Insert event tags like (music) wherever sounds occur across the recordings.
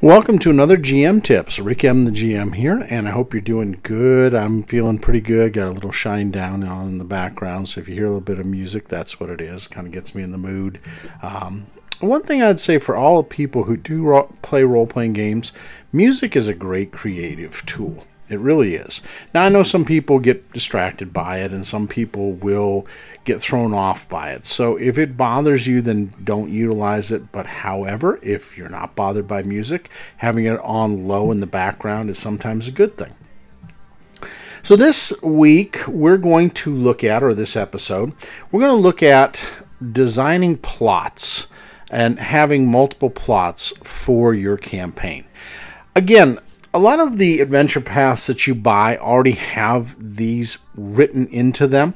Welcome to another GM Tips. Ric M, the GM here, and I hope you're doing good. I'm feeling pretty good. Got a little shine down on the background, so if you hear a little bit of music, that's what it is. Kind of gets me in the mood. Um, one thing I'd say for all people who do ro- play role playing games, music is a great creative tool. It really is. Now, I know some people get distracted by it, and some people will get thrown off by it. So, if it bothers you, then don't utilize it. But, however, if you're not bothered by music, having it on low in the background is sometimes a good thing. So, this week we're going to look at, or this episode, we're going to look at designing plots and having multiple plots for your campaign. Again, a lot of the adventure paths that you buy already have these written into them.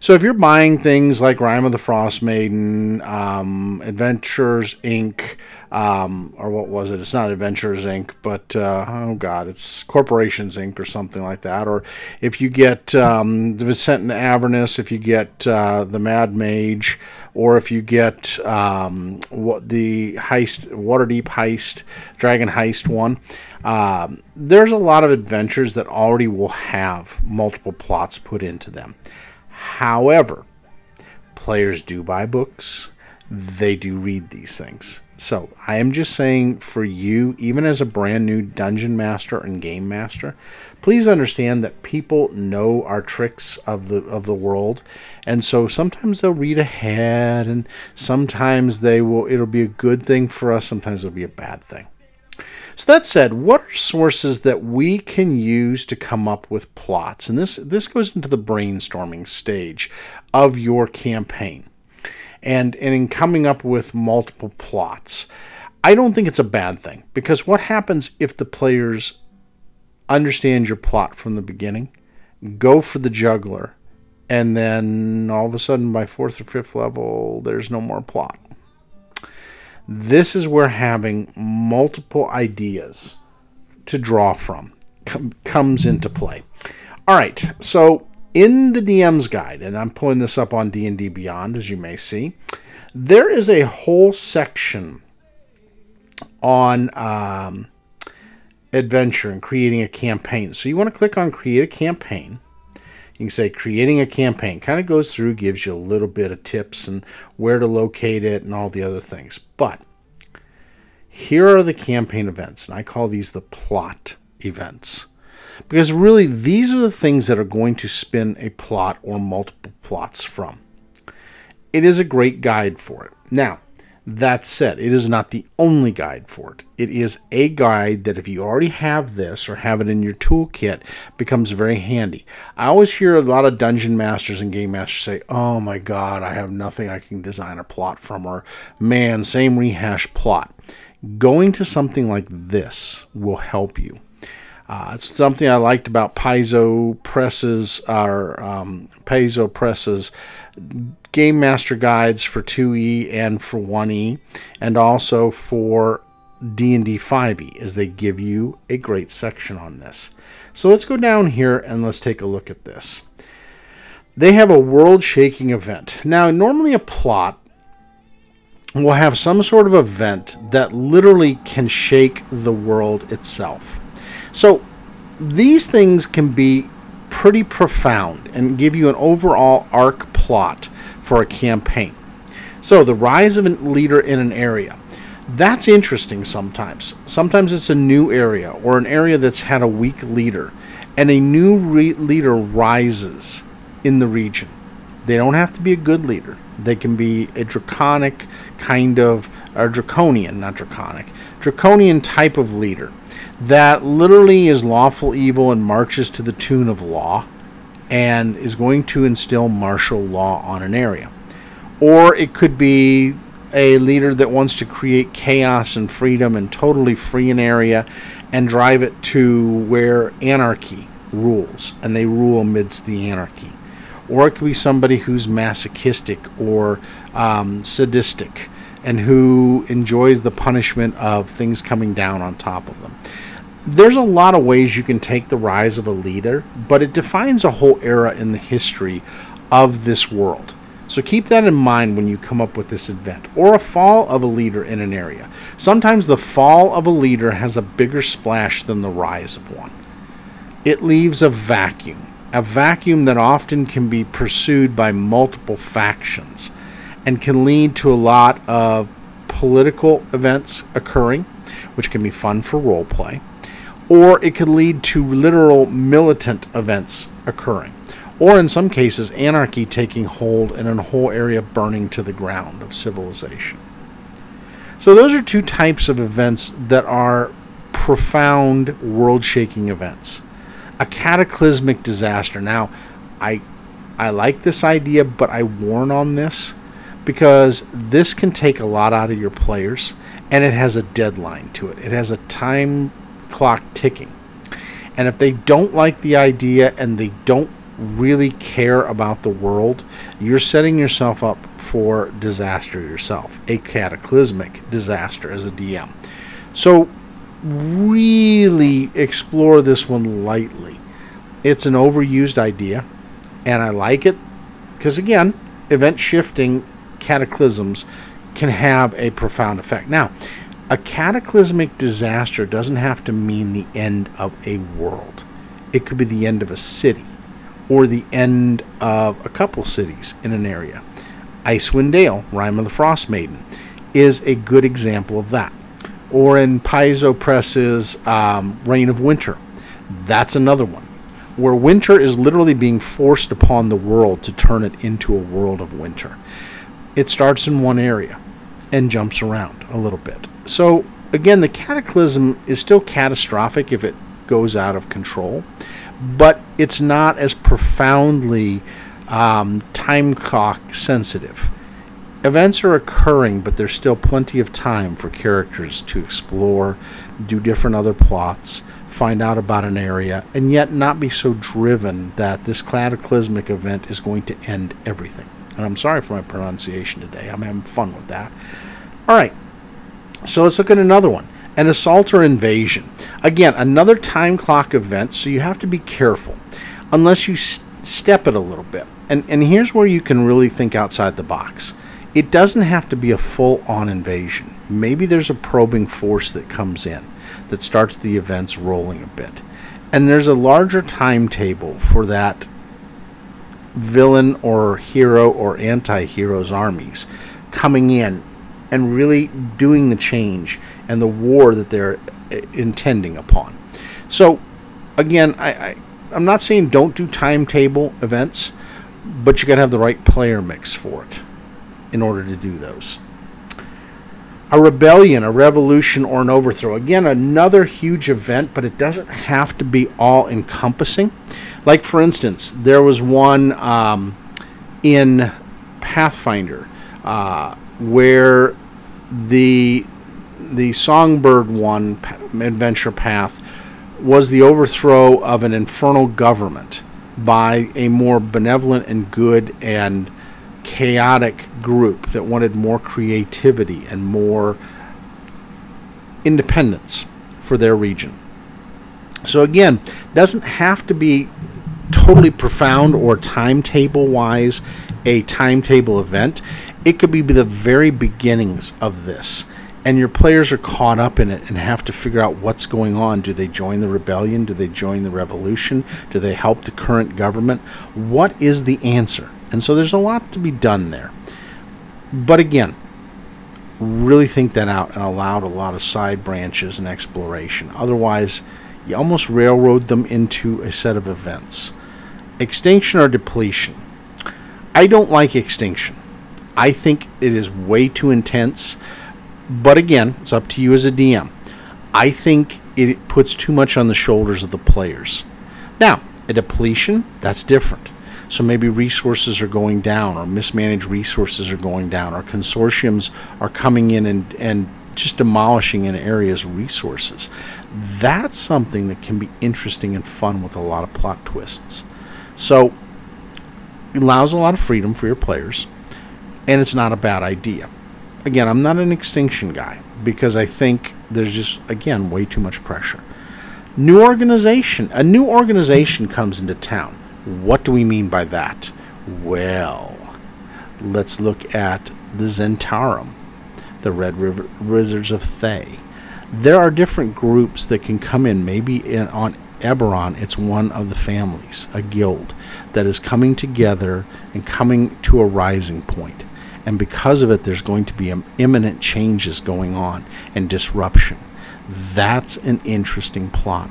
So if you're buying things like Rime of the Frost Maiden, um, Adventures Inc., um, or what was it? It's not Adventures Inc., but uh, oh god, it's Corporations Inc. or something like that. Or if you get um, the Descent into Avernus, if you get uh, the Mad Mage, or if you get um, what the heist, Waterdeep heist, Dragon heist one. Um, there's a lot of adventures that already will have multiple plots put into them. However, players do buy books, they do read these things. So I am just saying for you, even as a brand new dungeon master and game master, please understand that people know our tricks of the of the world, and so sometimes they'll read ahead, and sometimes they will. It'll be a good thing for us. Sometimes it'll be a bad thing. So that said, what are sources that we can use to come up with plots? And this this goes into the brainstorming stage of your campaign. And and in coming up with multiple plots. I don't think it's a bad thing because what happens if the players understand your plot from the beginning, go for the juggler, and then all of a sudden by fourth or fifth level there's no more plot this is where having multiple ideas to draw from com- comes into play. All right, so in the DM's guide, and I'm pulling this up on D&D Beyond, as you may see, there is a whole section on um, adventure and creating a campaign. So you want to click on Create a Campaign. You can say creating a campaign kind of goes through, gives you a little bit of tips and where to locate it and all the other things. But here are the campaign events, and I call these the plot events. Because really, these are the things that are going to spin a plot or multiple plots from. It is a great guide for it. Now, that said, it is not the only guide for it. It is a guide that if you already have this or have it in your toolkit, becomes very handy. I always hear a lot of dungeon masters and game masters say, "Oh my god, I have nothing I can design a plot from," or "Man, same rehash plot." Going to something like this will help you. Uh, it's something I liked about Paizo Presses, or um, Presses Game Master guides for 2e and for 1e, and also for D&D 5e, as they give you a great section on this. So let's go down here and let's take a look at this. They have a world-shaking event. Now, normally a plot will have some sort of event that literally can shake the world itself. So these things can be pretty profound and give you an overall arc plot for a campaign. So, the rise of a leader in an area. That's interesting sometimes. Sometimes it's a new area or an area that's had a weak leader, and a new re- leader rises in the region. They don't have to be a good leader, they can be a draconic kind of, or draconian, not draconic, draconian type of leader that literally is lawful evil and marches to the tune of law and is going to instill martial law on an area. Or it could be a leader that wants to create chaos and freedom and totally free an area and drive it to where anarchy rules and they rule amidst the anarchy. Or it could be somebody who's masochistic or um, sadistic and who enjoys the punishment of things coming down on top of them there's a lot of ways you can take the rise of a leader, but it defines a whole era in the history of this world. So keep that in mind when you come up with this event, or a fall of a leader in an area. Sometimes the fall of a leader has a bigger splash than the rise of one. It leaves a vacuum, a vacuum that often can be pursued by multiple factions and can lead to a lot of political events occurring, which can be fun for role play, or it could lead to literal militant events occurring or in some cases, anarchy taking hold and a whole area burning to the ground of civilization. So, those are two types of events that are profound, world shaking events. A cataclysmic disaster. Now, I, I like this idea, but I warn on this because this can take a lot out of your players and it has a deadline to it, it has a time clock ticking. And if they don't like the idea and they don't really care about the world, you're setting yourself up for disaster yourself, a cataclysmic disaster as a DM. So, really explore this one lightly. It's an overused idea, and I like it because, again, event shifting cataclysms can have a profound effect. Now, a cataclysmic disaster doesn't have to mean the end of a world, it could be the end of a city or the end of a couple cities in an area. Icewind Dale, Rime of the Frost Maiden, is a good example of that. Or in Paizo Press's um, Reign of Winter, that's another one, where winter is literally being forced upon the world to turn it into a world of winter. It starts in one area and jumps around a little bit. So, again, the cataclysm is still catastrophic if it goes out of control, but it's not as profoundly um, time clock sensitive. Events are occurring, but there's still plenty of time for characters to explore, do different other plots, find out about an area, and yet not be so driven that this cataclysmic event is going to end everything. And I'm sorry for my pronunciation today. I'm having fun with that. All right, so let's look at another one an assault or invasion. Again, another time clock event, so you have to be careful unless you step it a little bit. And, and here's where you can really think outside the box. It doesn't have to be a full on invasion. Maybe there's a probing force that comes in that starts the events rolling a bit. And there's a larger timetable for that villain or hero or anti hero's armies coming in and really doing the change and the war that they're uh, intending upon. So, again, I, I I'm not saying don't do timetable events, but you got to have the right player mix for it in order to do those. A rebellion, a revolution, or an overthrow. Again, another huge event, but it doesn't have to be all encompassing. Like, for instance, there was one um, in Pathfinder uh, where the the Songbird one adventure path was the overthrow of an infernal government by a more benevolent and good and chaotic group that wanted more creativity and more independence for their region. So again, doesn't have to be totally profound or timetable wise a timetable event. It could be the very beginnings of this and your players are caught up in it and have to figure out what's going on. Do they join the rebellion? Do they join the revolution? Do they help the current government? What is the answer? And so there's a lot to be done there. But again, really think that out and allow a lot of side branches and exploration. Otherwise, you almost railroad them into a set of events. Extinction or depletion. I don't like extinction. I think it is way too intense. But again, it's up to you as a DM. I think it puts too much on the shoulders of the players. Now, a depletion, that's different. So maybe resources are going down, or mismanaged resources are going down, or consortiums are coming in and, and just demolishing an area's resources. That's something that can be interesting and fun with a lot of plot twists. So, it allows a lot of freedom for your players, and it's not a bad idea again, I'm not an extinction guy because I think there's just, again, way too much pressure. New organization. A new organization comes into town. What do we mean by that? Well, Let's look at the Zhentarim, the Red River Wizards of Thay. There are different groups that can come in. Maybe in, on Eberron, it's one of the families, a guild, that is coming together and coming to a rising point. And because of it, there's going to be imminent changes going on and disruption. That's an interesting plot.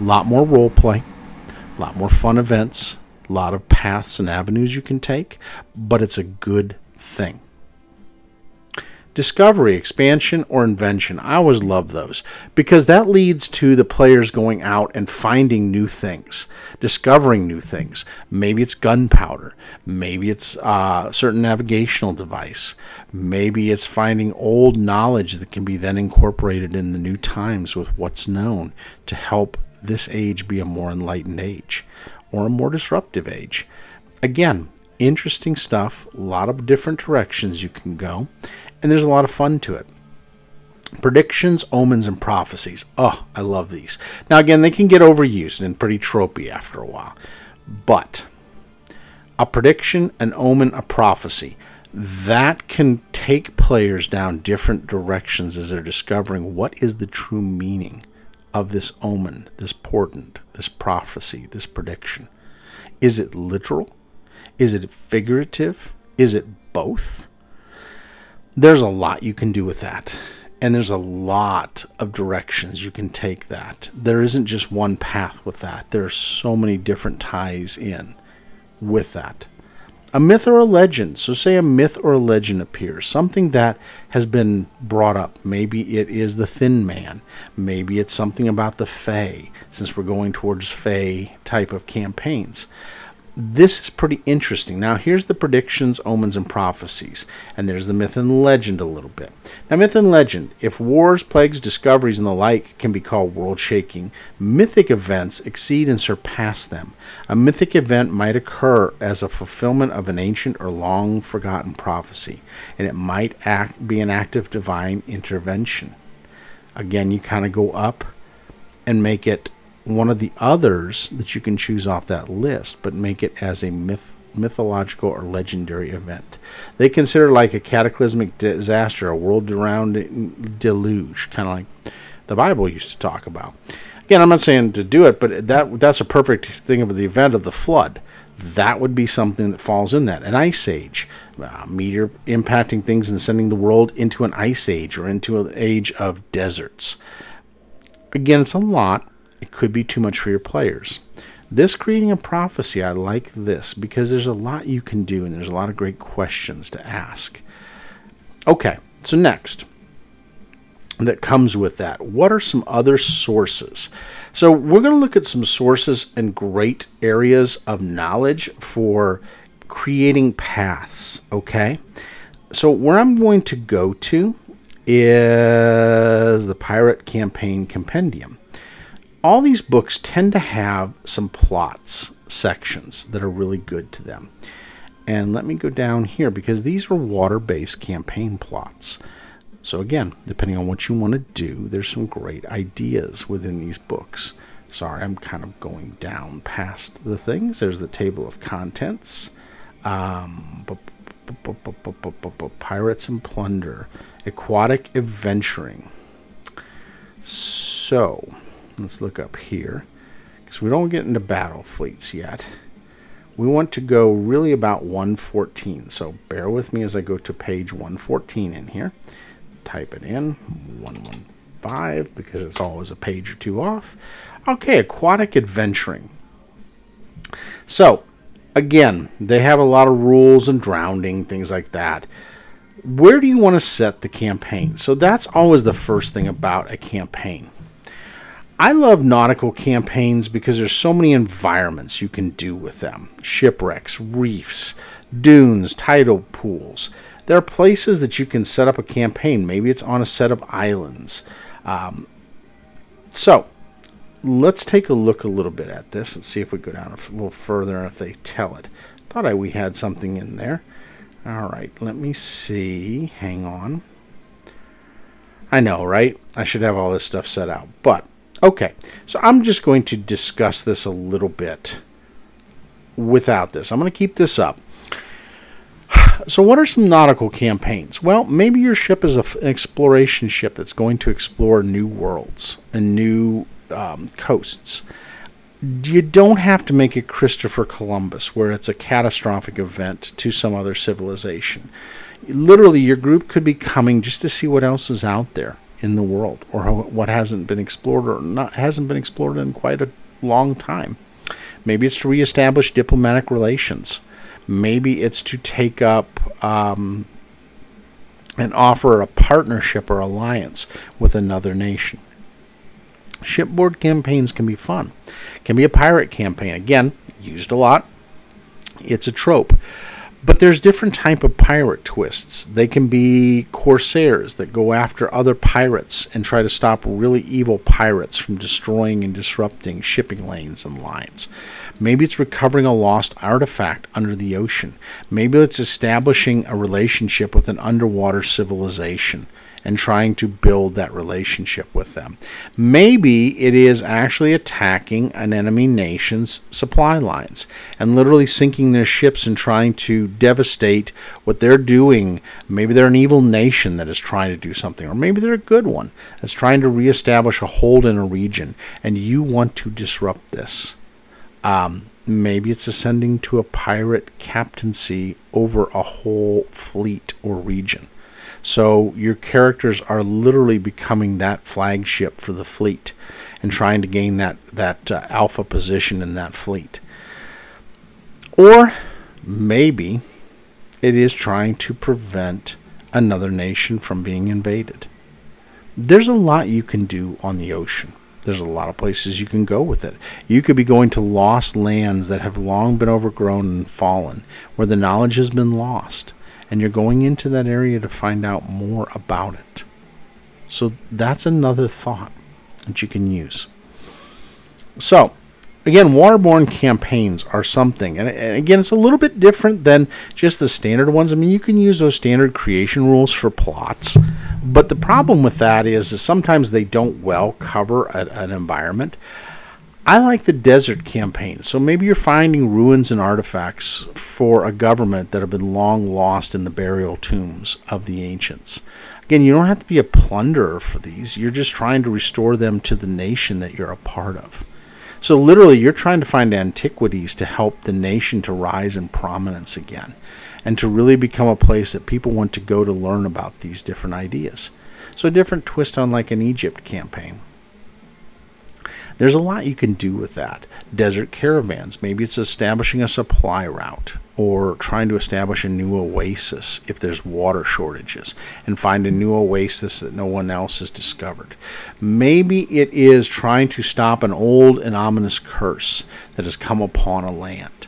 A lot more role play, a lot more fun events, a lot of paths and avenues you can take, but it's a good thing. Discovery, expansion, or invention. I always love those because that leads to the players going out and finding new things, discovering new things. Maybe it's gunpowder, maybe it's a uh, certain navigational device, maybe it's finding old knowledge that can be then incorporated in the new times with what's known to help this age be a more enlightened age or a more disruptive age. Again, interesting stuff, a lot of different directions you can go, and there's a lot of fun to it. Predictions, omens, and prophecies. Oh, I love these. Now, again, they can get overused and pretty tropey after a while. But a prediction, an omen, a prophecy, that can take players down different directions as they're discovering what is the true meaning of this omen, this portent, this prophecy, this prediction? Is it literal? Is it figurative? Is it both? There's a lot you can do with that. And there's a lot of directions you can take that. There isn't just one path with that. There are so many different ties in with that a myth or a legend. So, say a myth or a legend appears, something that has been brought up. Maybe it is the Thin Man. Maybe it's something about the Fae, since we're going towards Fae type of campaigns this is pretty interesting. Now, here's the predictions, omens, and prophecies. And there's the myth and legend a little bit. Now, myth and legend if wars, plagues, discoveries, and the like can be called world shaking, mythic events exceed and surpass them. A mythic event might occur as a fulfillment of an ancient or long forgotten prophecy, and it might act, be an act of divine intervention. Again, you kind of go up and make it one of the others that you can choose off that list, but make it as a myth, mythological or legendary event. They consider like a cataclysmic disaster, a world-around deluge, kind of like the Bible used to talk about. Again, I'm not saying to do it, but that that's a perfect thing of the event of the flood. That would be something that falls in that. An ice age, uh, meteor impacting things and sending the world into an ice age or into an age of deserts. Again, it's a lot, it could be too much for your players. This creating a prophecy, I like this because there's a lot you can do and there's a lot of great questions to ask. Okay, so next that comes with that. What are some other sources? So we're going to look at some sources and great areas of knowledge for creating paths, okay? So where I'm going to go to is the Pirate Campaign Compendium all these books tend to have some plots sections that are really good to them. And let me go down here because these are water-based campaign plots. So again, depending on what you want to do, there's some great ideas within these books. Sorry, I'm kind of going down past the things. There's the table of contents. Um, Pirates and Plunder. Aquatic Adventuring. So, let's look up here because we don't get into battle fleets yet. We want to go really about 114. So bear with me as I go to page 114 in here. Type it in 115 because it's always a page or two off. Okay, aquatic adventuring. So again, they have a lot of rules and drowning, things like that. Where do you want to set the campaign? So that's always the first thing about a campaign. I love nautical campaigns because there's so many environments you can do with them shipwrecks, reefs, dunes, tidal pools. There are places that you can set up a campaign. Maybe it's on a set of islands. Um, so, let's take a look a little bit at this and see if we go down a little further and if they tell it. Thought I we had something in there. All right, let me see. Hang on. I know, right? I should have all this stuff set out, but Okay, so I'm just going to discuss this a little bit without this. I'm going to keep this up. So, what are some nautical campaigns? Well, maybe your ship is an exploration ship that's going to explore new worlds and new um, coasts. You don't have to make it Christopher Columbus, where it's a catastrophic event to some other civilization. Literally, your group could be coming just to see what else is out there in the world, or what hasn't been explored, or not hasn't been explored in quite a long time. Maybe it's to reestablish diplomatic relations Maybe it's to take up um, and offer a partnership or alliance with another nation. Shipboard campaigns can be fun. Can be a pirate campaign. Again, used a lot. It's a trope. But there's different type of pirate twists. They can be corsairs that go after other pirates and try to stop really evil pirates from destroying and disrupting shipping lanes and lines. Maybe it's recovering a lost artifact under the ocean. Maybe it's establishing a relationship with an underwater civilization and trying to build that relationship with them. Maybe it is actually attacking an enemy nation's supply lines and literally sinking their ships and trying to devastate what they're doing. Maybe they're an evil nation that is trying to do something, or maybe they're a good one that's trying to reestablish a hold in a region, and you want to disrupt this. Um, maybe it's ascending to a pirate captaincy over a whole fleet or region. So your characters are literally becoming that flagship for the fleet and trying to gain that that uh, alpha position in that fleet. Or maybe it is trying to prevent another nation from being invaded. There's a lot you can do on the ocean. There's a lot of places you can go with it. You could be going to lost lands that have long been overgrown and fallen, where the knowledge has been lost, and you're going into that area to find out more about it. So that's another thought that you can use. So, again, waterborne campaigns are something, and, again, it's a little bit different than just the standard ones. I mean, you can use those standard creation rules for plots, but the problem with that is, is sometimes they don't well cover a, an environment. I like the desert campaign, so maybe you're finding ruins and artifacts for a government that have been long lost in the burial tombs of the ancients. Again, you don't have to be a plunderer for these. You're just trying to restore them to the nation that you're a part of. So literally, you're trying to find antiquities to help the nation to rise in prominence again and to really become a place that people want to go to learn about these different ideas. So a different twist on like an Egypt campaign. There's a lot you can do with that. Desert caravans, maybe it's establishing a supply route or trying to establish a new oasis if there's water shortages and find a new oasis that no one else has discovered. Maybe it is trying to stop an old and ominous curse that has come upon a land.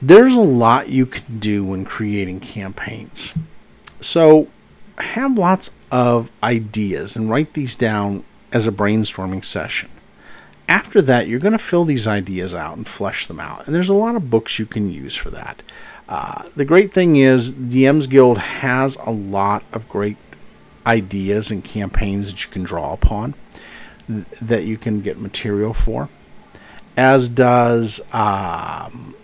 There's a lot you can do when creating campaigns. So have lots of ideas and write these down as a brainstorming session after that, you're going to fill these ideas out and flesh them out. And there's a lot of books you can use for that. Uh, the great thing is, DM's Guild has a lot of great ideas and campaigns that you can draw upon th- that you can get material for, as does um,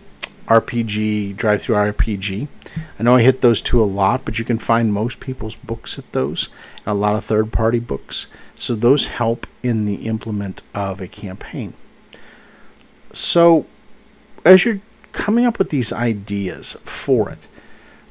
RPG, DriveThruRPG. I know I hit those two a lot, but you can find most people's books at those, and a lot of third party books. So those help in the implement of a campaign. So as you're coming up with these ideas for it,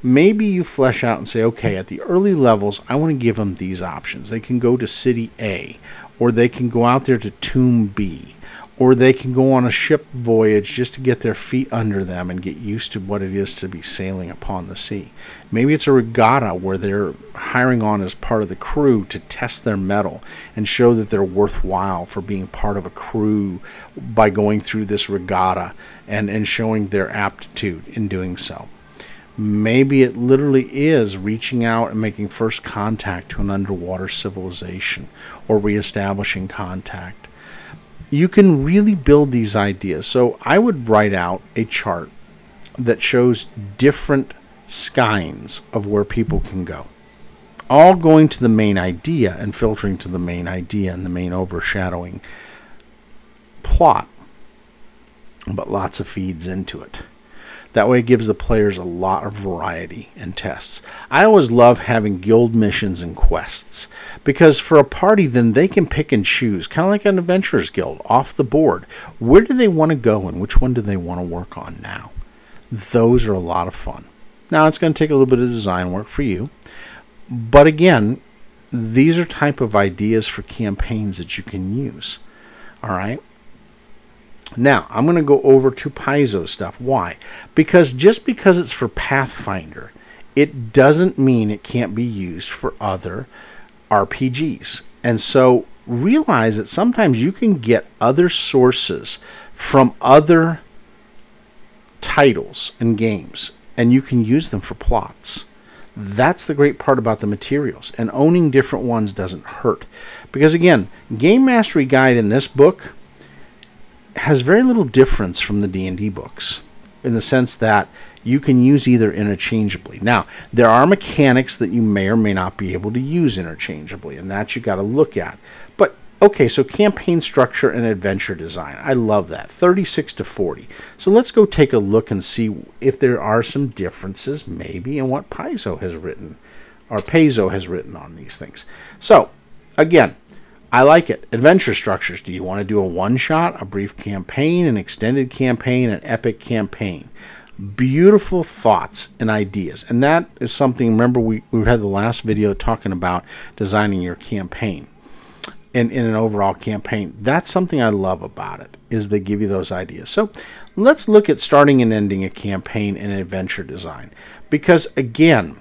maybe you flesh out and say, okay, at the early levels, I want to give them these options. They can go to City A, or they can go out there to Tomb B, or they can go on a ship voyage just to get their feet under them and get used to what it is to be sailing upon the sea. Maybe it's a regatta where they're hiring on as part of the crew to test their mettle and show that they're worthwhile for being part of a crew by going through this regatta and, and showing their aptitude in doing so. Maybe it literally is reaching out and making first contact to an underwater civilization or reestablishing contact you can really build these ideas. So I would write out a chart that shows different skeins of where people can go. All going to the main idea and filtering to the main idea and the main overshadowing plot. But lots of feeds into it. That way, it gives the players a lot of variety and tests. I always love having guild missions and quests because for a party, then they can pick and choose, kind of like an adventurers guild, off the board. Where do they want to go and which one do they want to work on now? Those are a lot of fun. Now, it's going to take a little bit of design work for you, but again, these are type of ideas for campaigns that you can use. All right. Now, I'm going to go over to Paizo stuff. Why? Because just because it's for Pathfinder, it doesn't mean it can't be used for other RPGs. And so realize that sometimes you can get other sources from other titles and games, and you can use them for plots. That's the great part about the materials, and owning different ones doesn't hurt. Because again, Game Mastery Guide in this book has very little difference from the D&D books in the sense that you can use either interchangeably. Now, there are mechanics that you may or may not be able to use interchangeably, and that you got to look at. But okay, so campaign structure and adventure design. I love that. 36 to 40. So let's go take a look and see if there are some differences maybe in what Paizo has written or Paizo has written on these things. So, again, I like it. Adventure structures. Do you want to do a one shot, a brief campaign, an extended campaign, an epic campaign? Beautiful thoughts and ideas. And that is something, remember, we, we had the last video talking about designing your campaign in, in an overall campaign. That's something I love about it, is they give you those ideas. So let's look at starting and ending a campaign in adventure design. Because again,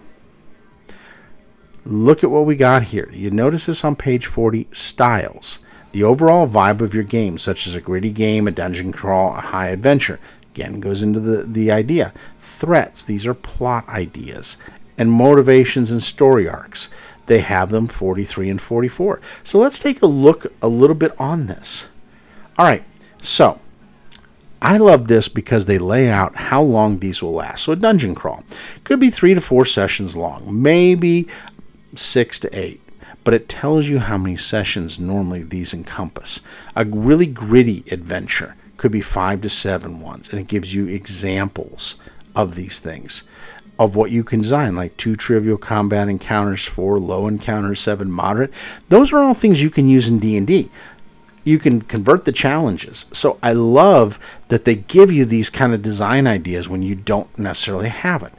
Look at what we got here. You notice this on page 40 styles. The overall vibe of your game, such as a gritty game, a dungeon crawl, a high adventure. Again, goes into the, the idea. Threats, these are plot ideas. And motivations and story arcs. They have them 43 and 44. So let's take a look a little bit on this. All right, so I love this because they lay out how long these will last. So a dungeon crawl could be three to four sessions long, maybe six to eight, but it tells you how many sessions normally these encompass. A really gritty adventure could be five to seven ones, and it gives you examples of these things of what you can design, like two trivial combat encounters, four low encounters, seven moderate. Those are all things you can use in D&D. You can convert the challenges. So I love that they give you these kind of design ideas when you don't necessarily have it.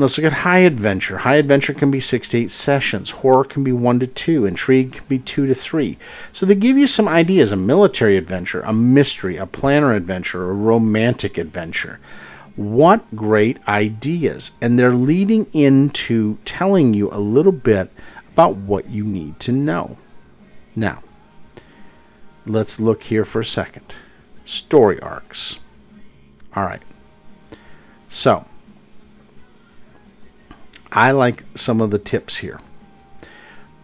Let's look at high adventure. High adventure can be six to eight sessions. Horror can be one to two. Intrigue can be two to three. So they give you some ideas a military adventure, a mystery, a planar adventure, a romantic adventure. What great ideas! And they're leading into telling you a little bit about what you need to know. Now, let's look here for a second. Story arcs. All right. So, I like some of the tips here.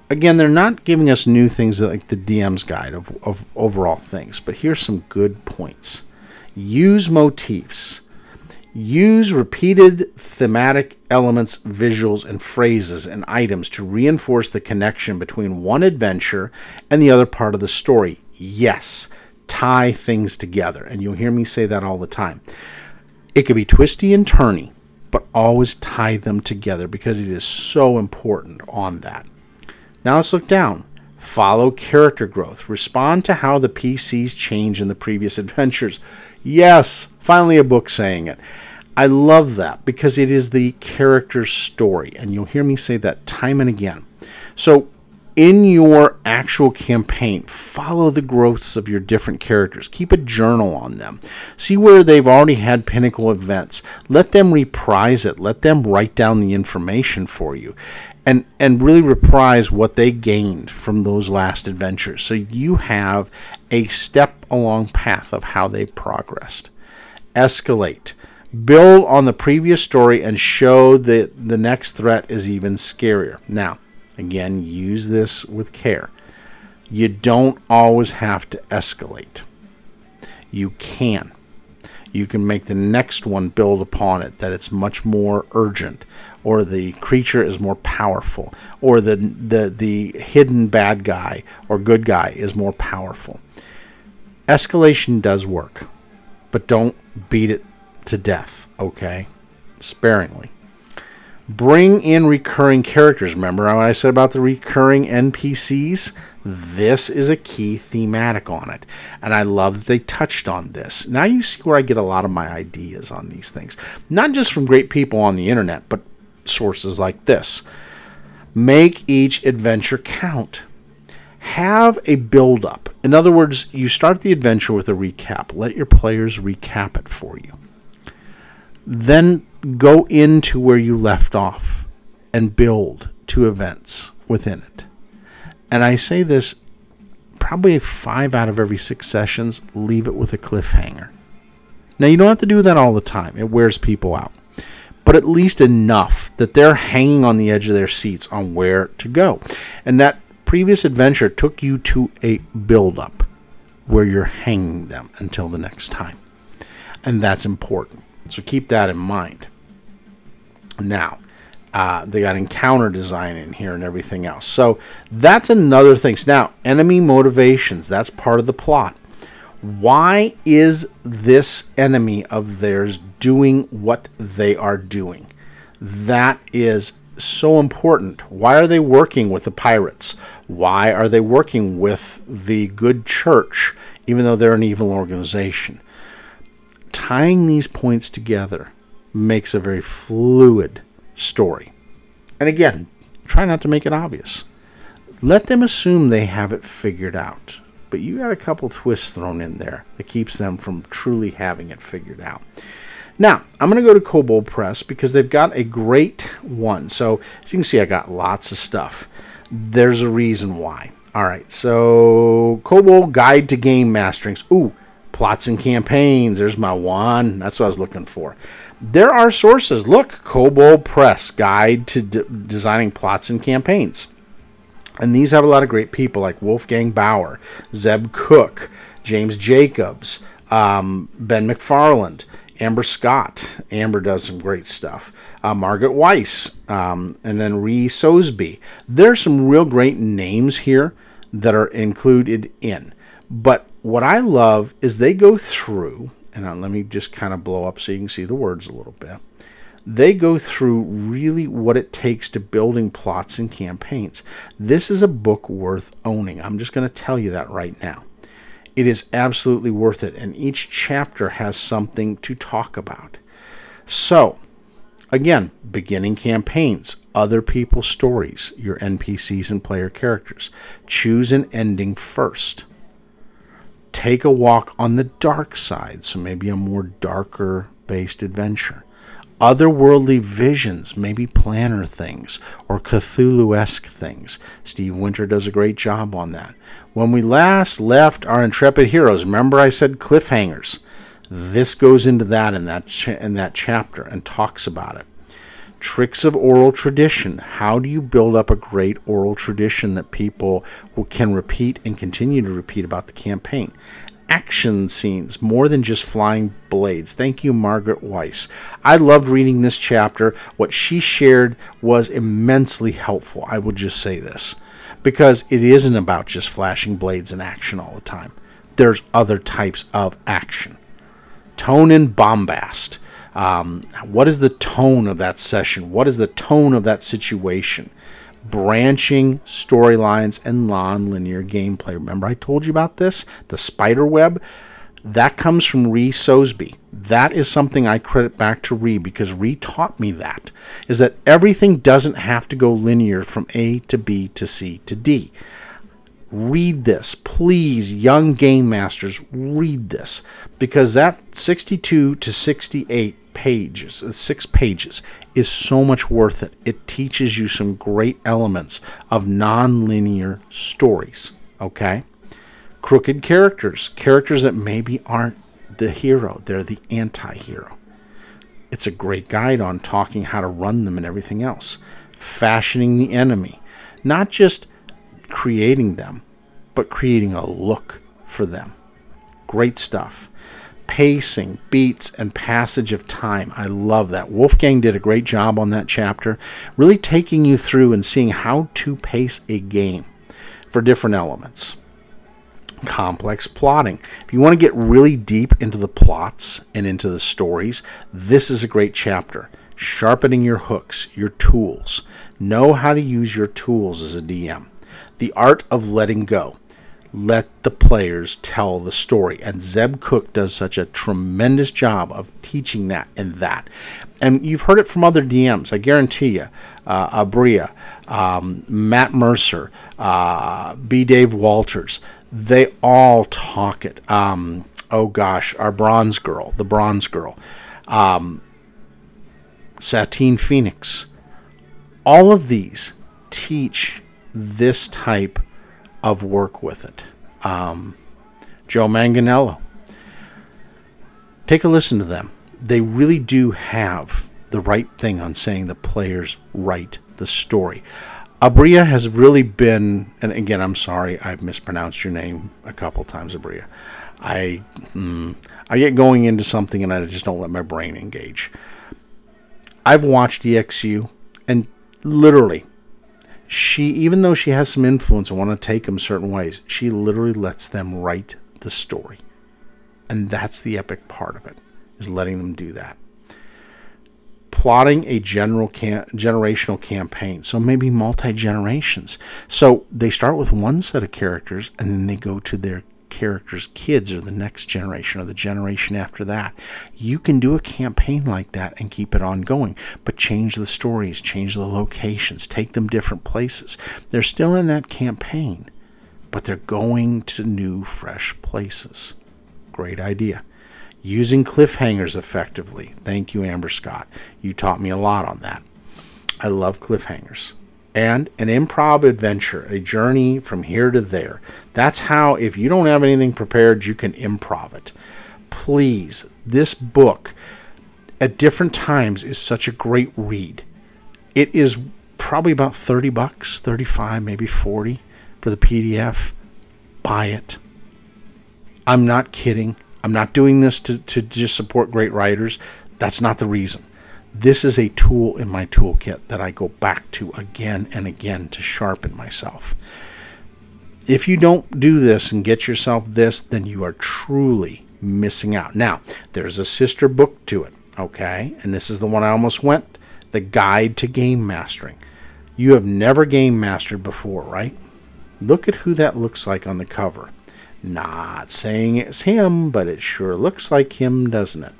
Again, they're not giving us new things like the DM's guide of, of overall things, but here's some good points. Use motifs. Use repeated thematic elements, visuals, and phrases and items to reinforce the connection between one adventure and the other part of the story. Yes, tie things together. And you'll hear me say that all the time. It could be twisty and turny, but always tie them together because it is so important on that. Now let's look down. Follow character growth. Respond to how the PCs change in the previous (laughs) adventures. Yes, finally a book saying it. I love that because it is the character's story, and you'll hear me say that time and again. So in your actual campaign, follow the growths of your different characters. Keep a journal on them. See where they've already had pinnacle events. Let them reprise it. Let them write down the information for you. And, and really reprise what they gained from those last adventures. So you have a step along path of how they progressed. Escalate. Build on the previous story and show that the next threat is even scarier. Now, Again, use this with care. You don't always have to escalate. You can. You can make the next one build upon it, that it's much more urgent, or the creature is more powerful, or the, the, the hidden bad guy or good guy is more powerful. Escalation does work, but don't beat it to death, okay? Sparingly. Bring in recurring characters. Remember how I said about the recurring NPCs? This is a key thematic on it. And I love that they touched on this. Now you see where I get a lot of my ideas on these things. Not just from great people on the internet, but sources like this. Make each adventure count. Have a build up. In other words, you start the adventure with a recap. Let your players recap it for you. Then go into where you left off and build two events within it. And I say this probably five out of every six sessions, leave it with a cliffhanger. Now, you don't have to do that all the time, it wears people out. But at least enough that they're hanging on the edge of their seats on where to go. And that previous adventure took you to a build up where you're hanging them until the next time. And that's important. So keep that in mind. Now, uh, they got encounter design in here and everything else. So that's another thing. So now, enemy motivations. That's part of the plot. Why is this enemy of theirs doing what they are doing? That is so important. Why are they working with the pirates? Why are they working with the good church, even though they're an evil organization? Tying these points together makes a very fluid story. And again, try not to make it obvious. Let them assume they have it figured out. But you got a couple twists thrown in there that keeps them from truly having it figured out. Now, I'm going to go to Kobold Press because they've got a great one. So, as you can see, I got lots of stuff. There's a reason why. All right, so Kobold Guide to Game Masterings. Ooh, plots and campaigns. There's my one. That's what I was looking for there are sources. Look, Kobold Press Guide to Designing Plots and Campaigns. And these have a lot of great people like Wolfgang Baur, Zeb Cook, James Jacobs, um, Ben McFarland, Amber Scott. Amber does some great stuff. Uh, Margaret Weis, um, and then Ree Soesbee. There's some real great names here that are included in. But what I love is they go through and uh, let me just kind of blow up so you can see the words a little bit. They go through really what it takes to building plots and campaigns. This is a book worth owning. I'm just going to tell you that right now. It is absolutely worth it, and each chapter has something to talk about. So, again, beginning campaigns, other people's stories, your NPCs and player characters. Choose an ending first take a walk on the dark side, so maybe a more darker based adventure. Otherworldly visions, maybe planar things or Cthulhu esque things. Steve Winter does a great job on that. When we last left our intrepid heroes, remember I said cliffhangers. This goes into that in that in that chapter and talks about it. Tricks of oral tradition. How do you build up a great oral tradition that people can repeat and continue to repeat about the campaign? Action scenes, more than just flying blades. Thank you, Margaret Weis. I loved reading this chapter. What she shared was immensely helpful. I will just say this because it isn't about just flashing blades and action all the time. There's other types of action. Tone and bombast. Um, what is the tone of that session? What is the tone of that situation? Branching storylines and non-linear gameplay. Remember I told you about this? The spider web? That comes from Ree Soesbee. That is something I credit back to Ree because Ree taught me that. Is that everything doesn't have to go linear from A to B to C to D read this. Please, young game masters, read this because that 62 to 68 pages, uh, six pages, is so much worth it. It teaches you some great elements of non-linear stories. Okay? Crooked characters, characters that maybe aren't the hero, they're the anti hero. It's a great guide on talking how to run them and everything else. Fashioning the enemy, not just creating them, but creating a look for them. Great stuff pacing, beats, and passage of time. I love that. Wolfgang did a great job on that chapter, really taking you through and seeing how to pace a game for different elements. complex plotting. If you want to get really deep into the plots and into the stories, this is a great chapter. Sharpening your hooks, your tools. Know how to use your tools as a DM. The art of letting go. Let the players tell the story. And Zeb Cook does such a tremendous job of teaching that and that. And you've heard it from other DMs, I guarantee you. Uh, Aabria, um, Matt Mercer, uh, B. Dave Walters they all talk it. Um, oh gosh, our bronze girl, the bronze girl, um, Satine Phoenix. All of these teach this type of work with it. Um, Joe Manganiello. Take a listen to them. They really do have the right thing on saying the players write the story. Aabria has really been, and again, I'm sorry, I've mispronounced your name a couple times, Aabria. I, mm, I get going into something and I just don't let my brain engage. I've watched EXU, and literally, she, even though she has some influence and want to take them certain ways, she literally lets them write the story, and that's the epic part of it, is letting them do that plotting a general cam- generational campaign. So maybe multi generations. So they start with one set of characters and then they go to their characters' kids or the next generation or the generation after that. You can do a campaign like that and keep it ongoing, but change the stories, change the locations, take them different places. They're still in that campaign, but they're going to new, fresh places. Great idea using cliffhangers effectively. Thank you, Amber Scott. You taught me a lot on that. I love cliffhangers. And an improv adventure, a journey from here to there. That's how, if you don't have anything prepared, you can improv it. Please, this book at different times is such a great read. It is probably about 30 bucks, 35, maybe 40 for the PDF. Buy it. I'm not kidding. I'm not doing this to, to just support great writers. That's not the reason. This is a tool in my toolkit that I go back to again and again to sharpen myself. If you don't do this and get yourself this, then you are truly missing out. Now, there's a sister book to it, okay? And this is the one I almost went The Guide to Game Mastering. You have never game mastered before, right? Look at who that looks like on the cover. Not saying it's him, but it sure looks like him, doesn't it?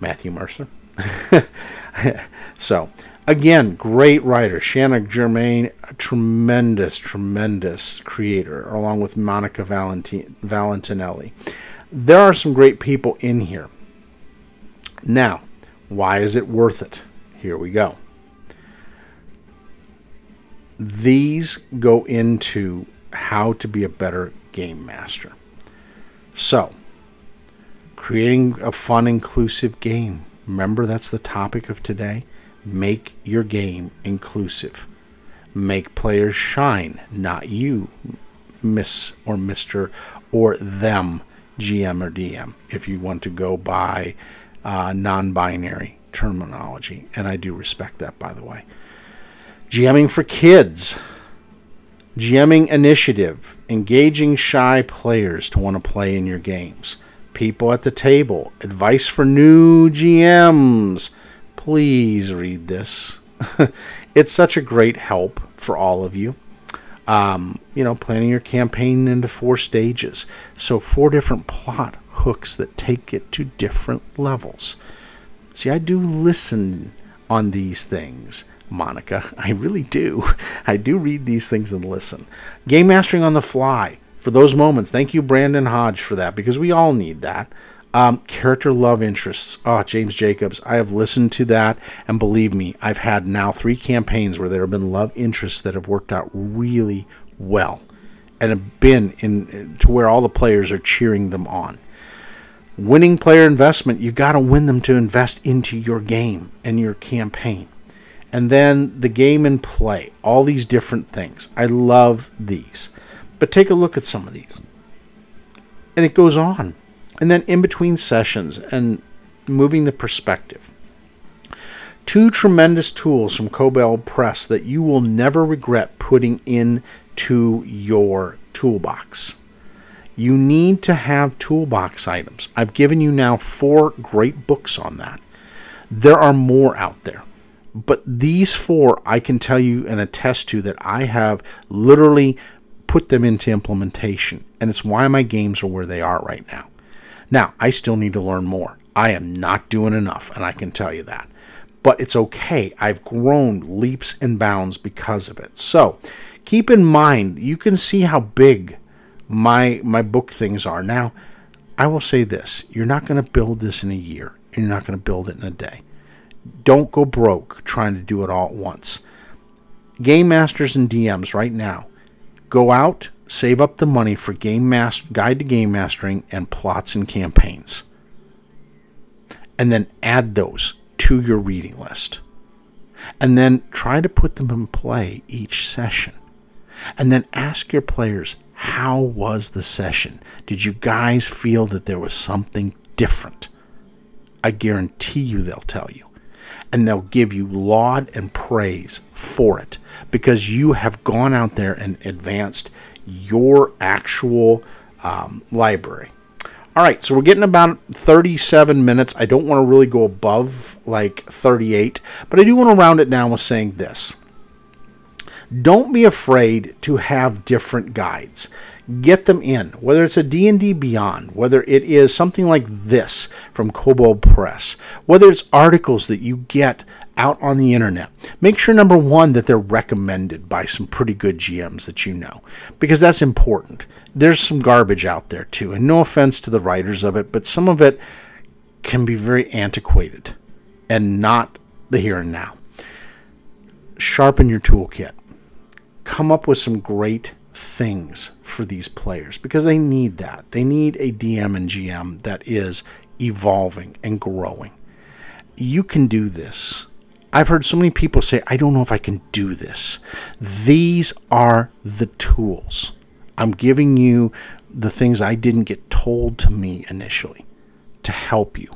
Matthew Mercer. (laughs) so, again, great writer. Shanna Germain, a tremendous, tremendous creator, along with Monica Valentin- Valentinelli. There are some great people in here. Now, why is it worth it? Here we go. These go into how to be a better game master. So, creating a fun, inclusive game. Remember, that's the topic of today. Make your game inclusive. Make players shine, not you, Miss or Mr. or them, GM or DM, if you want to go by uh, non binary terminology. And I do respect that, by the way. GMing for kids. GMing initiative, engaging shy players to want to play in your games. People at the table, advice for new GMs. Please read this. (laughs) it's such a great help for all of you. Um, you know, planning your campaign into four stages. So, four different plot hooks that take it to different levels. See, I do listen on these things Monica. (laughs) I really do. (laughs) I do read these things and listen. Game mastering on the fly for those moments. Thank you, Brandon Hodge, for that because we all need that. Um, character love interests. Oh, James Jacobs. I have listened to that, and believe me, I've had now three campaigns where there have been love interests that have worked out really well, and have been in to where all the players are cheering them on. Winning player investment. You got to win them to invest into your game and your campaign and then the game and play, all these different things. I love these. But take a look at some of these. And it goes on. And then in between sessions and moving the perspective. Two tremendous tools from Kobold Press that you will never regret putting into your toolbox. You need to have toolbox items. I've given you now four great books on that. There are more out there. But these four, I can tell you and attest to that I have literally put them into implementation. And it's why my games are where they are right now. Now, I still need to learn more. I am not doing enough, and I can tell you that. But it's okay. I've grown leaps and bounds because of it. So keep in mind, you can see how big my my book things are. Now, I will say this you're not going to build this in a year, and you're not going to build it in a day. Don't go broke trying to do it all at once. Game masters and DMs right now, go out, save up the money for game master guide to game mastering and plots and campaigns. And then add those to your reading list. And then try to put them in play each session. And then ask your players, how was the session? Did you guys feel that there was something different? I guarantee you they'll tell you and they'll give you laud and praise for it because you have gone out there and advanced your actual um, library. All right, so we're getting about 37 minutes. I don't want to really go above like 38, but I do want to round it down with saying this. Don't be afraid to have different guides get them in whether it's a d&d beyond whether it is something like this from kobold press whether it's articles that you get out on the internet make sure number one that they're recommended by some pretty good gms that you know because that's important. There's some garbage out there too and no offense to the writers of it but some of it can be very antiquated and not the here and now. Sharpen your toolkit. Come up with some great things for these players because they need that. They need a DM and GM that is evolving and growing. You can do this. I've heard so many people say, I don't know if I can do this. These are the tools. I'm giving you the things I didn't get told to me initially to help you.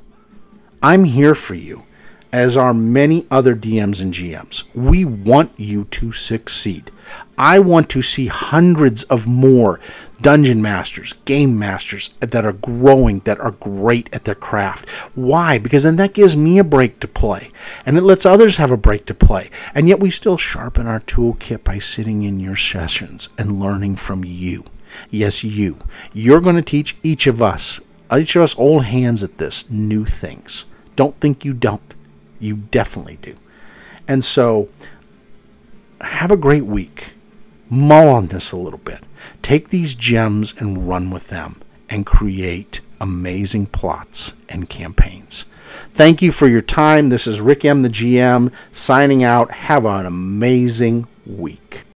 I'm here for you as are many other DMs and GMs. We want you to succeed. I want to see hundreds of more dungeon masters, game masters that are growing, that are great at their craft. Why? Because then that gives me a break to play, and it lets others have a break to play. And yet we still sharpen our toolkit by sitting in your sessions and learning from you. Yes, you. You're going to teach each of us, each of us old hands at this, new things. Don't think you don't. You definitely do. And so, have a great week. Mull on this a little bit. Take these gems and run with them and create amazing plots and campaigns. Thank you for your time. This is Ric M, the GM, signing out. Have an amazing week.